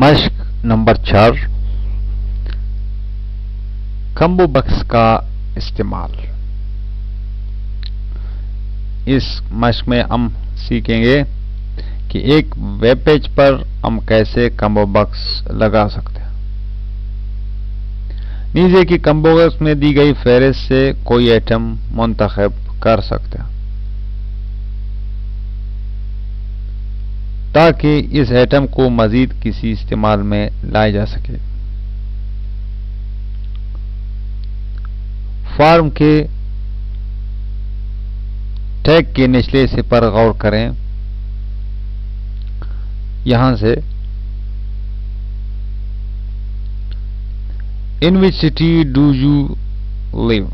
मश्क number चार। Combo बक्स का इस्तेमाल। इस मश्क में हम सीखेंगे कि एक वेब पेज पर हम कैसे कम्बो बक्स लगा सकते हैं। नीचे की कम्बो बक्स में दी गई फहरिस्त से कोई आइटम मुंतखब कर सकते हैं। ताकि इस आइटम को मजीद किसी इस्तेमाल में लाया जा सके। फार्म के टैग के निचले हिस्से पर गौर करें। यहाँ से in which city do you live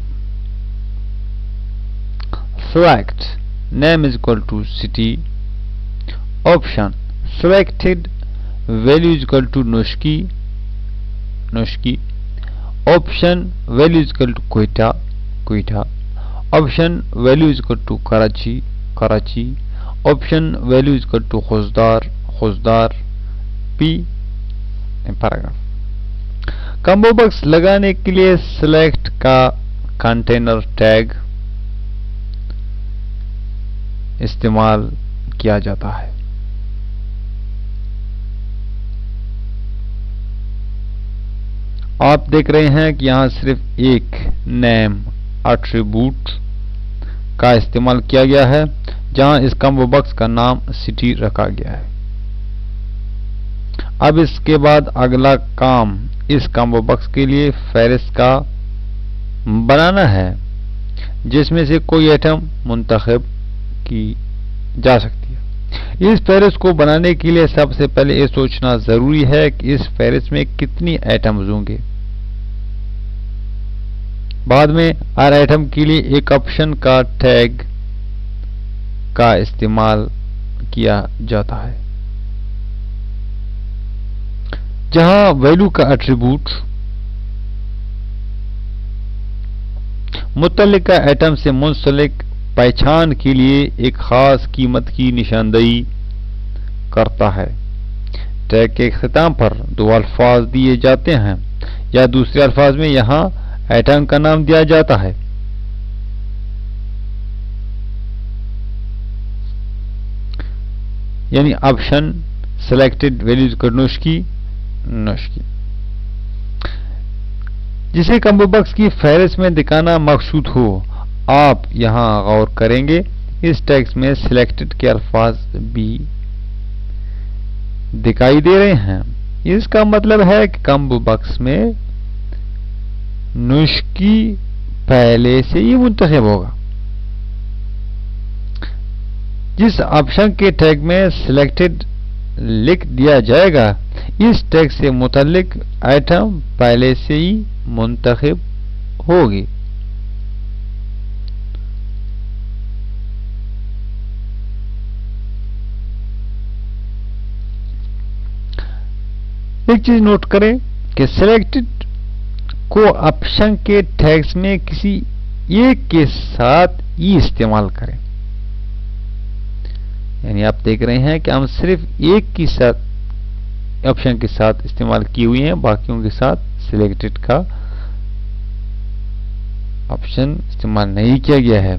select, name is equal to city. Option selected value is equal to Nushki Nushki option value is equal to Quetta Quetta option value is equal to Karachi Karachi option value is equal to Khuzdar Khuzdar P in paragraph combo box लगाने के लिए select का container tag इस्तेमाल किया जाता है आप देख रहे हैं कि यहाँ सिर्फ़ एक नेम एट्रीब्यूट का इस्तेमाल किया गया है, जहाँ इस कम्बो बॉक्स का नाम सिटी रखा गया है। अब इसके बाद अगला काम इस कम्बो बॉक्स के लिए फेरिस का बनाना है, जिसमें से कोई आइटम मुंतखब की जा सकती है। इस फेरिस को बनाने के लिए सबसे पहले ये सोचना ज़रूरी है कि इस फेरिस में कितनी आइटम्स होंगे। बाद में हर आइटम के लिए एक ऑप्शन का टैग का इस्तेमाल किया जाता है। जहाँ वैल्यू का एट्रीब्यूट मुतलिका आइटम से मुंसलिक पहचान के लिए एक खास कीमत की निशानदेही करता है। टैग के अख्ताम पर दो अल्फाज दिए जाते हैं या दूसरे अल्फाज में यहाँ आइटम का नाम दिया जाता है। यानी ऑप्शन सेलेक्टेड वैल्यूज़ का नुस्की नुस्की जिसे कम्बो बक्स की फहरिस्त में दिखाना मकसूद हो, आप यहाँ गौर करेंगे, इस टेक्स्ट में सिलेक्टेड के अल्फाज भी दिखाई दे रहे हैं। इसका मतलब है कि कम्बो बक्स में नुस्की पहले से ही मुंतखब होगा। जिस ऑप्शन के टैग में सिलेक्टेड लिख दिया जाएगा, इस टैग से मुतलिक आइटम पहले से ही मुंतखब होगी। एक चीज़ नोट करें कि सिलेक्टेड को ऑप्शन के टैक्स में किसी एक के साथ ई इस्तेमाल करें। यानी आप देख रहे हैं कि हम सिर्फ़ एक की साथ ऑप्शन के साथ इस्तेमाल की हुई हैं, बाकियों के साथ सिलेक्टेड का ऑप्शन इस्तेमाल नहीं किया गया है,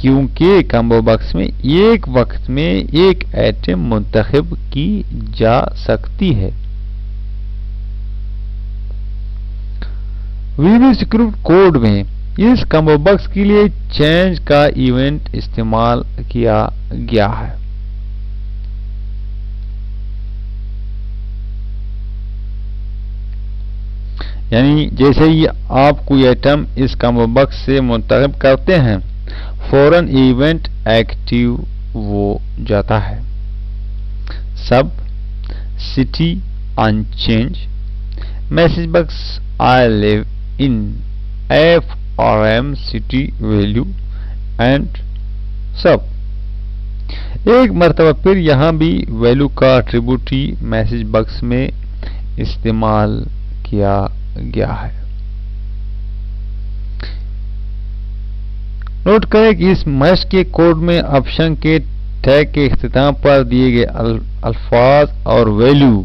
क्योंकि कम्बो बॉक्स में एक वक्त में एक आइटम मुंतखब की जा सकती है। वीवी स्क्रिप्ट कोड में इस कम्बो बॉक्स के लिए चेंज का इवेंट इस्तेमाल किया गया है। यानी जैसे ही आप कोई आइटम इस कम्बो बॉक्स से मुंतखब करते हैं फ़ौरन इवेंट एक्टिव हो जाता है। सब city onchange message box I live in FRM city value and सब एक मरतबा फिर यहाँ भी वैल्यू का एट्रीब्यूट ही मैसेज बॉक्स में इस्तेमाल किया गया है। नोट करें कि इस मैश के कोड में ऑप्शन के टैग के अख्ताम पर दिए गए अल्फाज और वैल्यू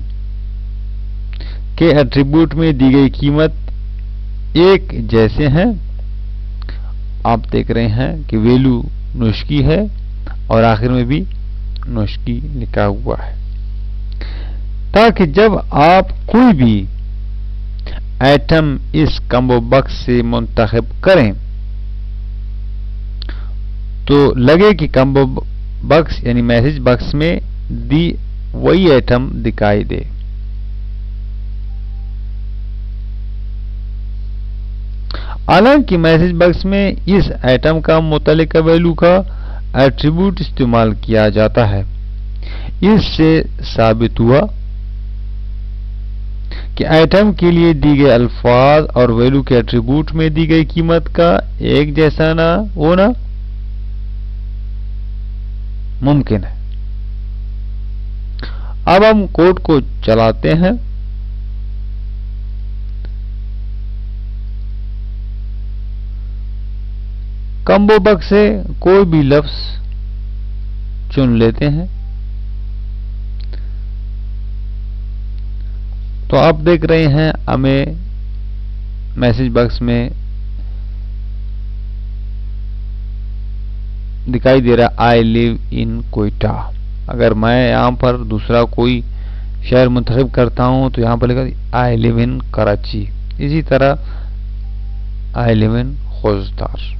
के एट्रीब्यूट में दी गई कीमत एक जैसे हैं। आप देख रहे हैं कि वैल्यू नुस्की है और आखिर में भी नुस्की लिखा हुआ है। ताकि जब आप कोई भी एटम इस कम्बो बक्स से मुंतखब करें तो लगे कि कम्बो बक्स, यानी मैसेज बक्स में दी वही एटम दिखाई दे। हालाँकि मैसेज बॉक्स में इस आइटम का मुतल वैल्यू का एट्रीब्यूट इस्तेमाल किया जाता है। इससे साबित हुआ कि आइटम के लिए दी गए अल्फाज और वैल्यू के एट्रीब्यूट में दी गई कीमत का एक जैसा ना होना मुमकिन है। अब हम कोड को चलाते हैं। कम्बो बक्स से कोई भी लफ्ज चुन लेते हैं। तो आप देख रहे हैं, हमें मैसेज बॉक्स में दिखाई दे रहा आई लिव इन कोयटा अगर मैं यहाँ पर दूसरा कोई शहर मुंतखब करता हूँ तो यहाँ पर लिखा आई लिव इन कराची इसी तरह आई लिव इन खोजदार